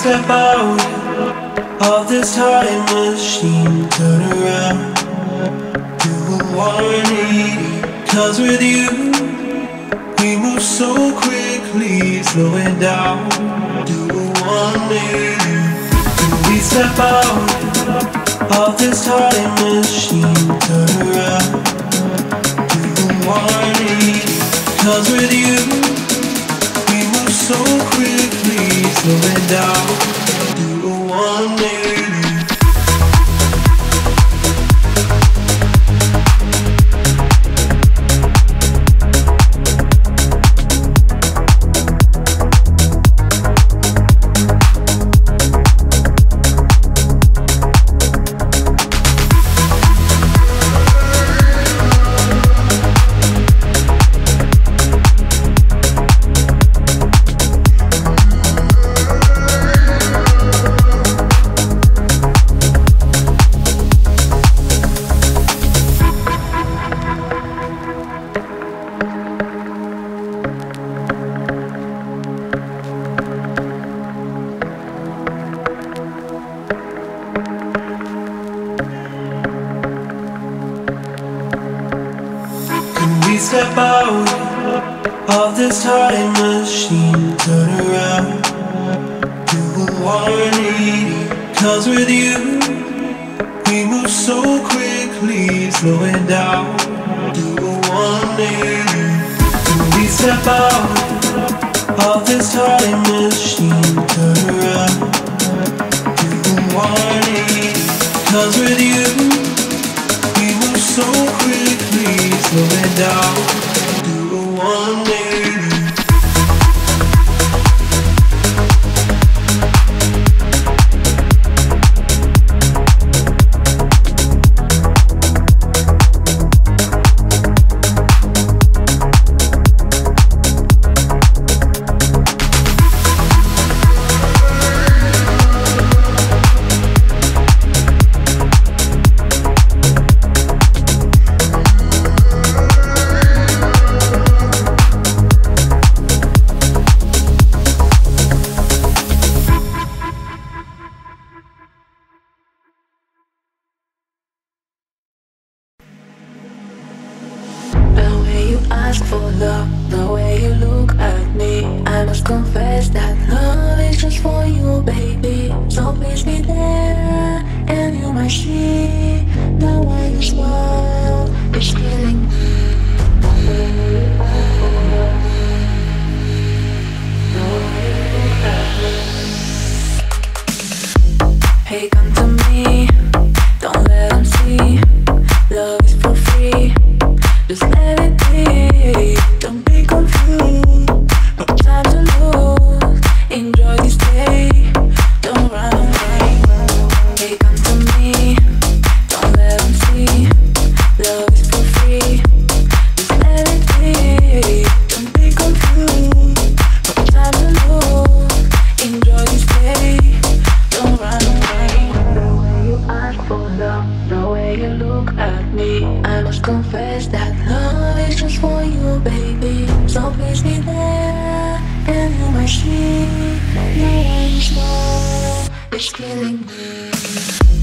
step out of this time machine? Turn around, do a 180. Cause with you, we move so quickly, slow it down, do a 180. we step out of this time machine? Turn around, do a 180. Cause with you, so quickly, slow it down, do a 180. Step out of this time machine? Turn around, do a 180. Cause with you, we move so quickly, slowing down, do a 180. Can we step out of this time machine? Turn around, do a 180. Cause with you, we move so quickly, slow it down, do a 180. For love, the way you look at me. I must confess that love that love is just for you, baby. So please be there, and you might see. No one is more, it's killing me.